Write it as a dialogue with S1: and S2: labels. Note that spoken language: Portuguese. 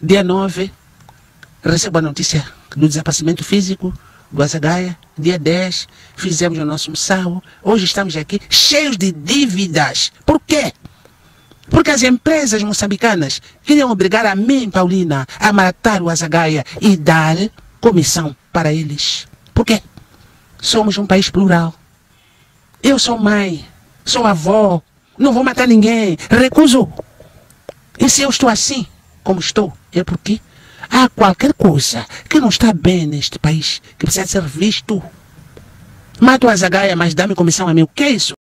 S1: Dia 9, recebo a notícia do desaparecimento físico do Azagaia. Dia 10, fizemos o nosso missão. Hoje estamos aqui cheios de dívidas. Por quê? Porque as empresas moçambicanas queriam obrigar a mim, Paulina, a matar o Azagaia e dar comissão para eles. Por quê? Somos um país plural. Eu sou mãe, sou avó, não vou matar ninguém, recuso. E se eu estou assim, como estou, é porque há qualquer coisa que não está bem neste país, que precisa ser visto. Mato a Zagaia, mas dá-me comissão a mim. O que é isso?